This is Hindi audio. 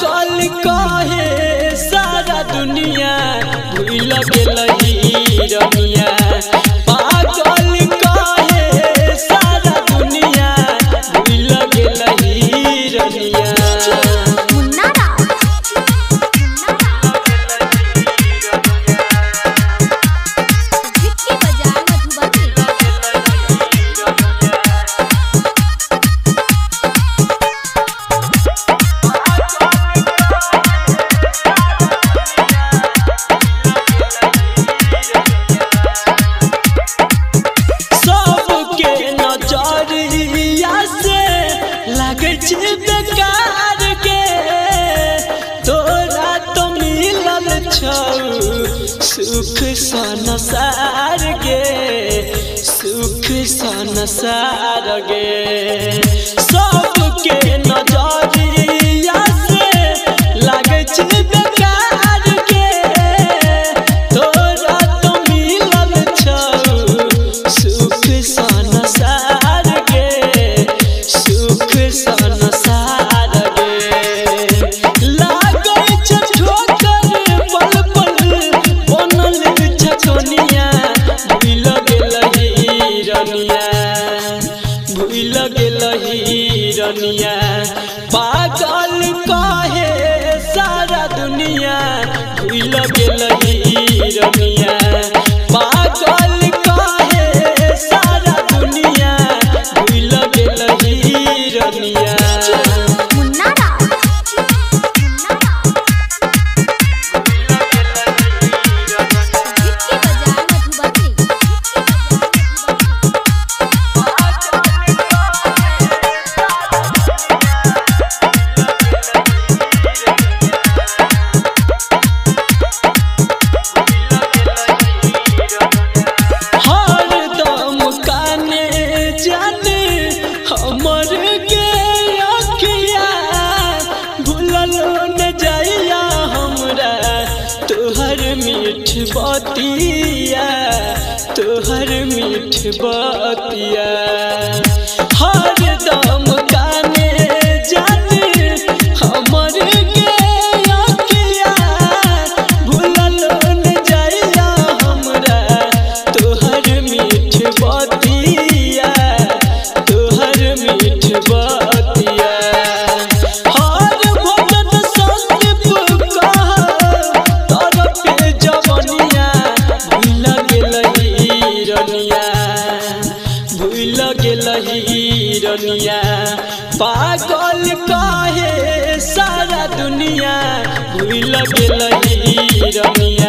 चल कहे सारा दुनिया भूल गई रमिया सुख सा नसार सुख सा नसार गे न जाइया हमरा तोहर मीठ बतिया तोहर मीठ बतिया। गेलही रनिया पागल काहे सारा दुनिया? भूल गेलही रनिया